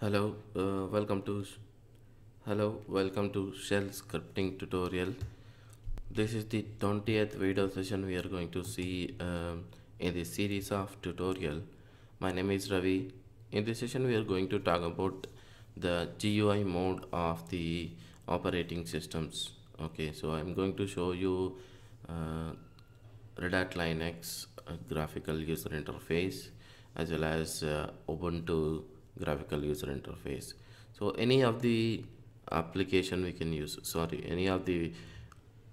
Hello, uh, welcome to hello, welcome to shell scripting tutorial. This is the 20th video session we are going to see um, in this series of tutorial. My name is Ravi. In this session we are going to talk about the GUI mode of the operating systems. Okay, so I'm going to show you uh, Red Hat Linux uh, graphical user interface as well as uh, Ubuntu graphical user interface. So any of the application we can use, sorry, any of the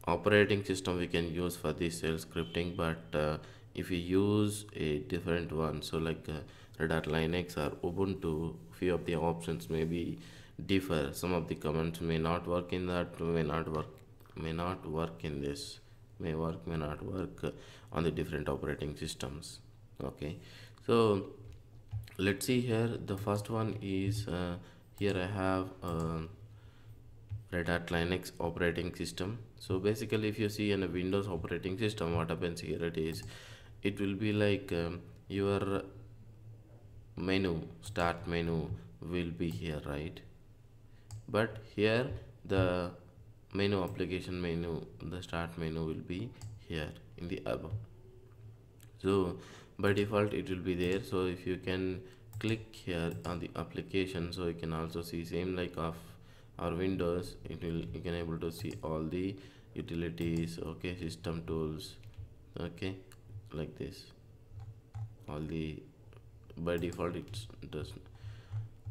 operating system we can use for this shell scripting, but uh, if we use a different one, so like uh, Red Hat Linux or Ubuntu, few of the options may be differ. Some of the commands may not work in that, may not work, may not work in this may work may not work on the different operating systems okay so let's see here. The first one is uh, here I have uh, Red Hat Linux operating system. So basically if you see in a Windows operating system what happens here it is it will be like um, your menu start menu will be here right? But here the menu application menu the start menu will be here in the above so by default it will be there. So if you can click here on the application so you can also see same like of our windows it will you can able to see all the utilities okay system tools okay like this. All the by default it does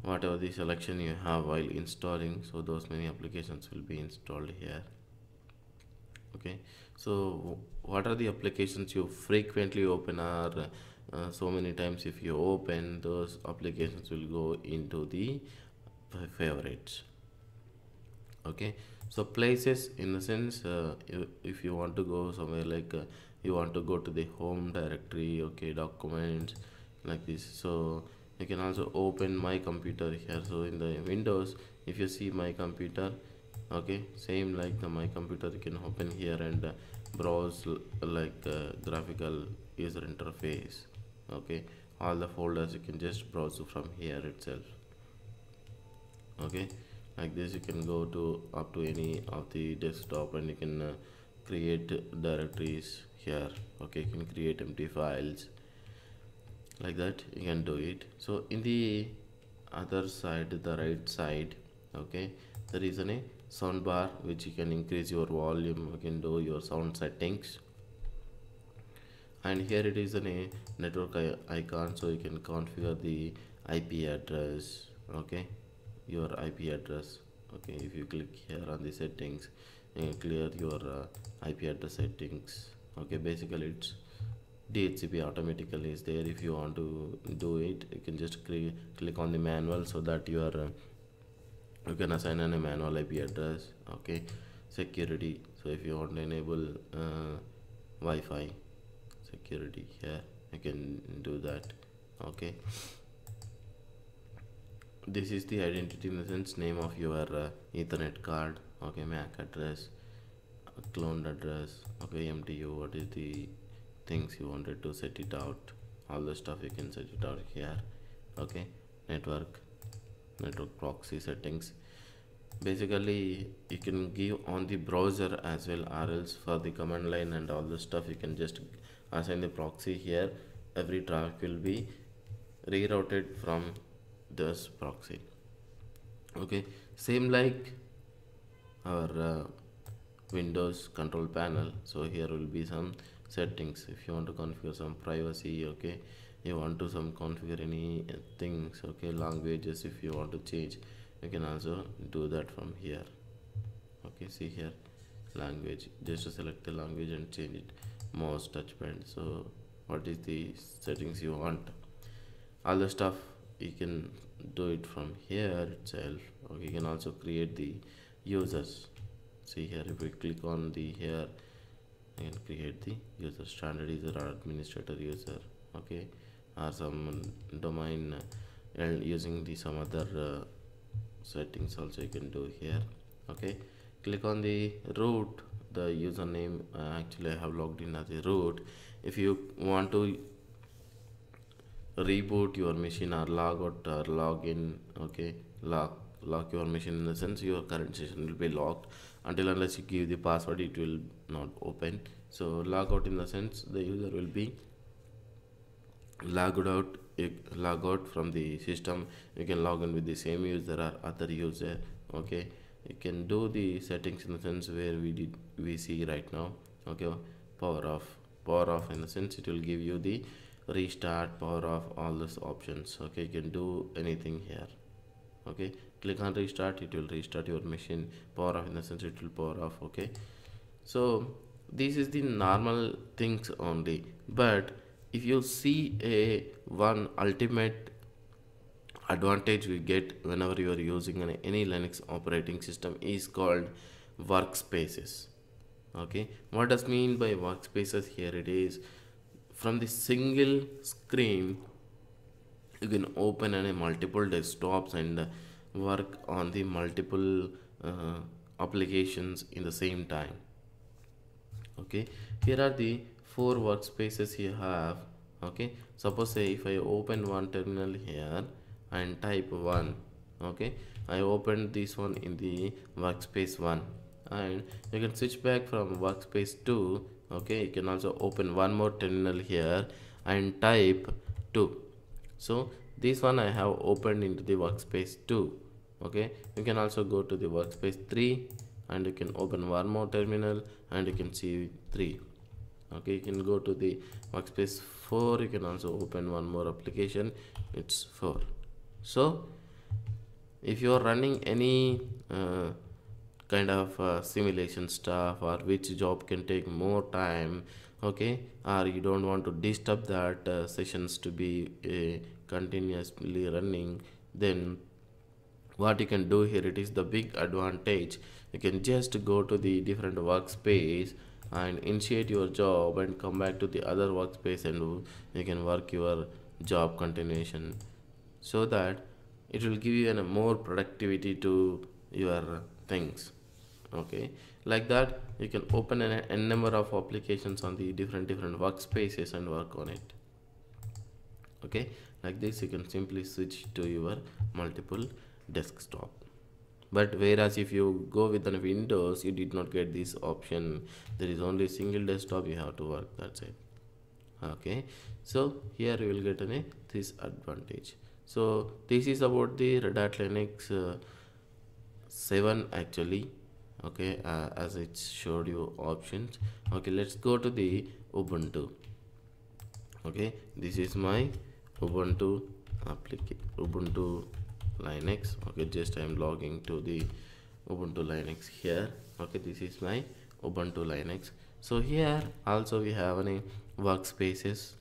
whatever the selection you have while installing so those many applications will be installed here okay. So what are the applications you frequently open are uh, so many times if you open those applications will go into the favorites. Okay. So places in the sense uh, if you want to go somewhere like uh, you want to go to the home directory okay documents like this. So you can also open my computer here. So in the windows if you see my computer okay same like the my computer you can open here and uh, browse like uh, graphical user interface. Okay all the folders you can just browse from here itself. Okay like this you can go to up to any of the desktop and you can uh, create directories here. Okay you can create empty files. Like that you can do it. So in the other side the right side okay there is a sound bar which you can increase your volume you can do your sound settings. And here it is a network icon so you can configure the IP address okay? Your IP address okay? If you click here on the settings you clear your uh, IP address settings okay? Basically it's DHCP automatically is there. If you want to do it you can just click on the manual so that you are uh, you can assign a manual IP address okay? Security so if you want to enable uh, Wi-Fi security here you can do that okay? This is the identity in the sense name of your uh, ethernet card okay MAC address cloned address okay MTU what is the things you wanted to set it out all the stuff you can set it out here okay? Network network proxy settings. Basically you can give on the browser as well or else for the command line and all the stuff you can just assign the proxy here. Every traffic will be rerouted from this proxy. Okay same like our uh, windows control panel. So here will be some settings. If you want to configure some privacy okay you want to some configure any uh, things okay languages if you want to change. You can also do that from here. Okay see here language just to select the language and change it. Mouse touchpad so what is the settings you want? All the stuff you can do it from here itself. Okay you can also create the users. See here if we click on the here can create the user. Standard user or administrator user. Okay or some domain and using the some other uh, settings also you can do here okay? Click on the root the username uh, actually I have logged in as a root if you want to reboot your machine or log out or log in okay? Lock lock your machine in the sense your current session will be locked. Until unless you give the password it will not open. So log out in the sense the user will be logged out log out from the system. You can log in with the same user or other user okay? You can do the settings in the sense where we did we see right now okay? Power off power off in the sense it will give you the restart power off all these options okay? You can do anything here okay? Click on restart it will restart your machine. Power off in the sense it will power off okay? So this is the normal things only but if you see a one ultimate advantage we get whenever you are using an, any linux operating system is called workspaces. Okay? What does mean by workspaces? Here it is. From the single screen you can open any multiple desktops and work on the multiple uh, applications in the same time. Okay? Here are the four workspaces you have okay? Suppose say if i open one terminal here and type one okay? I opened this one in the workspace one and you can switch back from workspace 2 okay? You can also open one more terminal here and type 2 so this one i have opened into the workspace 2 okay? You can also go to the workspace 3 and you can open one more terminal and you can see 3 okay you can go to the workspace 4 you can also open one more application. It's 4 so if you are running any uh, kind of uh, simulation stuff or which job can take more time okay or you don't want to disturb that uh, sessions to be uh, continuously running then what you can do here it is the big advantage. You can just go to the different workspace and initiate your job and come back to the other workspace and you can work your job continuation so that it will give you a more productivity to your things okay? Like that you can open an n number of applications on the different different workspaces and work on it okay? Like this you can simply switch to your multiple desktop but whereas if you go with the windows you did not get this option. There is only single desktop you have to work that's it. Okay? So here you will get an this advantage. So this is about the red hat linux uh, 7 actually. Okay? Uh, as it showed you options. Okay let's go to the ubuntu. Okay? This is my ubuntu application ubuntu linux. Okay just i'm logging to the ubuntu linux here. Okay this is my ubuntu linux. So here also we have any workspaces.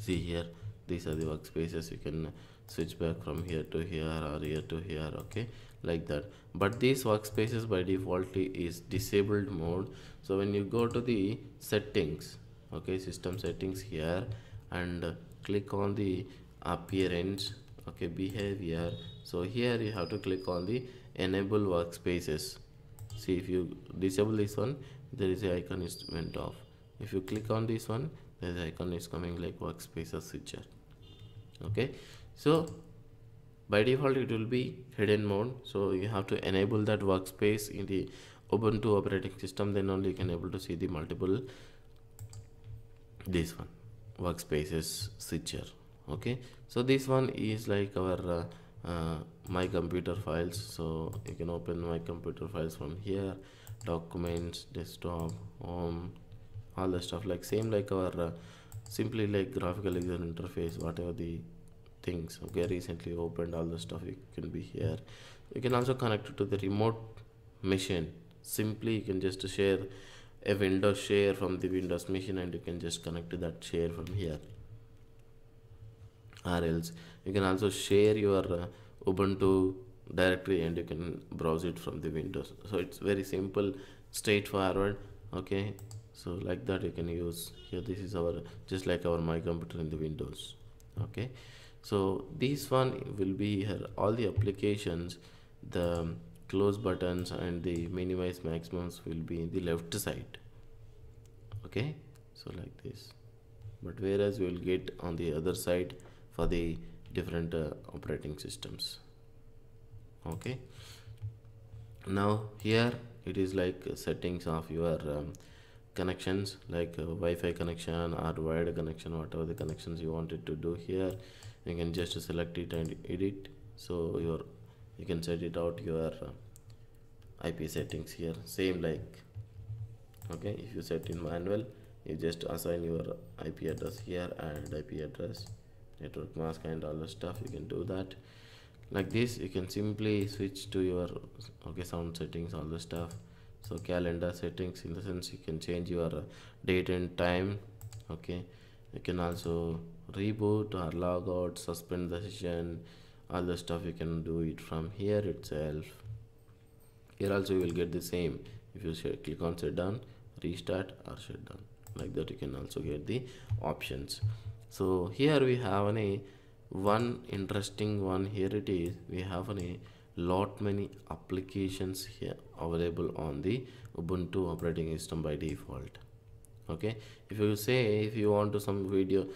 See here these are the workspaces. You can switch back from here to here or here to here okay like that. But these workspaces by default is disabled mode. So when you go to the settings okay system settings here and click on the appearance okay behavior. So here you have to click on the enable workspaces. See if you disable this one there is a icon is went off. If you click on this one the icon is coming like workspaces switcher. Okay? So by default it will be hidden mode. So you have to enable that workspace in the ubuntu operating system then only you can able to see the multiple this one workspaces switcher. Okay so this one is like our uh, uh, my computer files. So you can open my computer files from here documents desktop home all the stuff. Like same like our uh, simply like graphical user interface whatever the things. Okay recently opened all the stuff you can be here. You can also connect it to the remote machine. Simply you can just share a windows share from the windows machine and you can just connect to that share from here or else you can also share your uh, ubuntu directory and you can browse it from the windows. So it's very simple straightforward okay? So like that you can use. Here this is our just like our my computer in the windows okay? So this one will be here. All the applications the close buttons and the minimize maximums will be in the left side okay? So like this. But whereas we will get on the other side for the different uh, operating systems. Okay? Now here it is like settings of your um, connections like uh, Wi-Fi connection or wired connection whatever the connections you wanted to do here. You can just select it and edit. So your you can set it out your uh, IP settings here same like okay? If you set in manual you just assign your IP address here and IP address network mask and all the stuff you can do that. Like this you can simply switch to your okay sound settings all the stuff. So calendar settings in the sense you can change your date and time okay. You can also reboot or log out suspend the session all the stuff you can do it from here itself. Here also you will get the same. If you click on shutdown restart or shutdown. Like that you can also get the options so here we have an one interesting one. Here it is. We have a lot many applications here available on the ubuntu operating system by default. Okay? If you say if you want to some video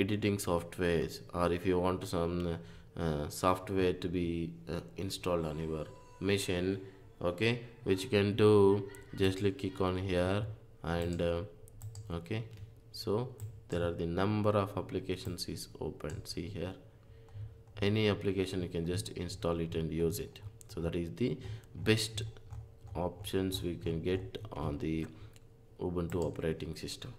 editing softwares or if you want some uh, software to be uh, installed on your machine okay? Which you can do just click on here and uh, okay? So there are the number of applications is open. See here. Any application you can just install it and use it. So that is the best options we can get on the ubuntu operating system.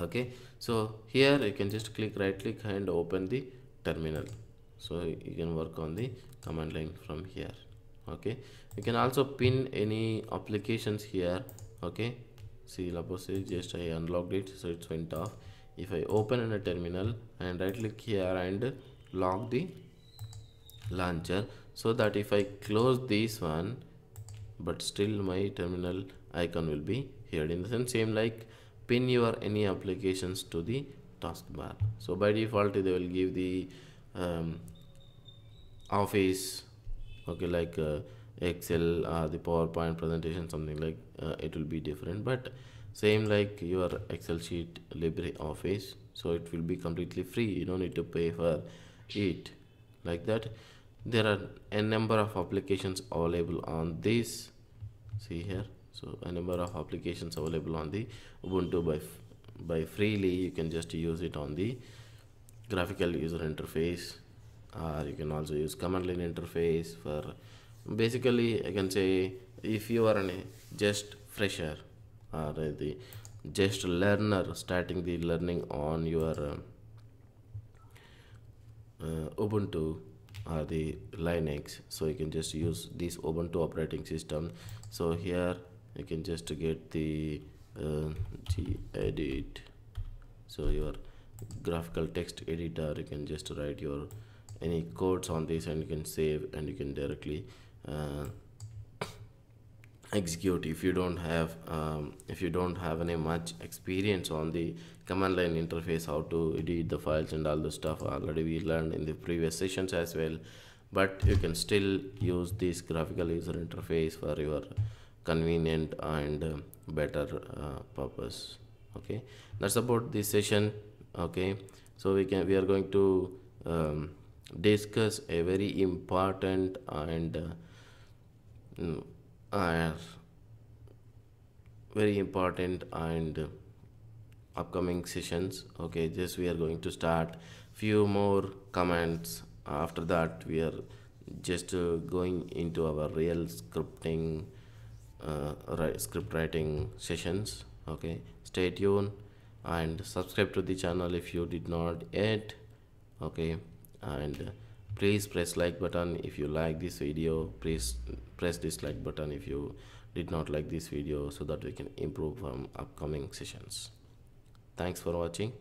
Okay? So here you can just click right click and open the terminal. So you can work on the command line from here. Okay? You can also pin any applications here. Okay see suppose just i unlocked it so it went off. If i open in a terminal and right click here and lock the launcher so that if I close this one but still my terminal icon will be here in the sense same like pin your any applications to the taskbar. So by default they will give the um, office okay like uh, excel uh, the powerpoint presentation something like uh, it will be different. But same like your excel sheet libreoffice so it will be completely free. You don't need to pay for it. Like that. There are a number of applications available on this. See here. So a number of applications available on the ubuntu by by freely. You can just use it on the graphical user interface. Or you can also use command line interface for basically i can say if you are a just fresher or the just learner starting the learning on your uh, Ubuntu or the Linux so you can just use this Ubuntu operating system. So here you can just get the uh, gedit so your graphical text editor you can just write your any codes on this and you can save and you can directly execute if you don't have um, if you don't have any much experience on the command line interface how to edit the files and all the stuff. Already we learned in the previous sessions as well. But you can still use this graphical user interface for your convenient and uh, better uh, purpose. Okay? That's about this session. Okay? So we can we are going to um, discuss a very important and uh, are very important and upcoming sessions okay just we are going to start few more comments. After that we are just uh, going into our real scripting uh, script writing sessions okay. Stay tuned and subscribe to the channel if you did not yet okay. And please press like button if you like this video. Please press dislike button if you did not like this video so that we can improve from upcoming sessions. Thanks for watching